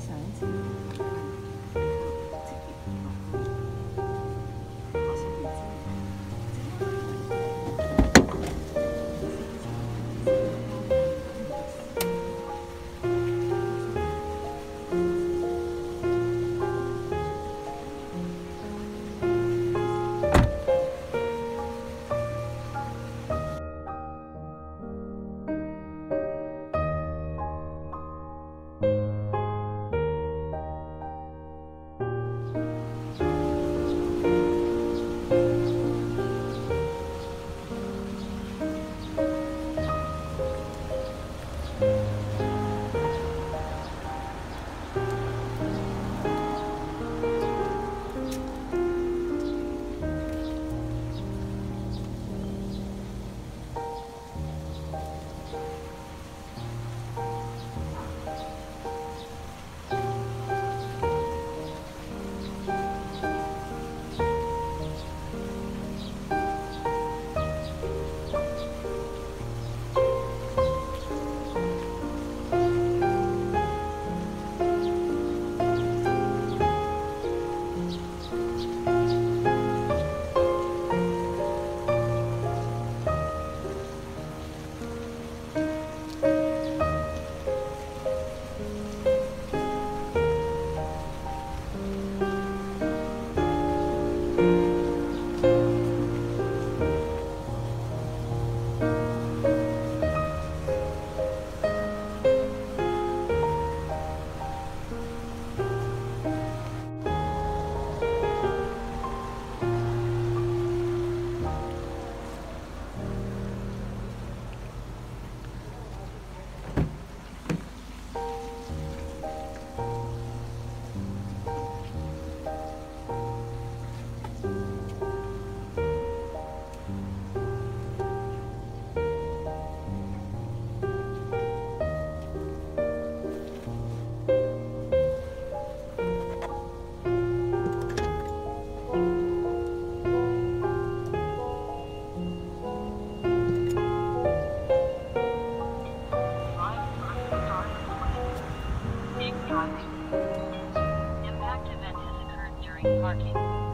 想一想。Impact event has occurred during parking.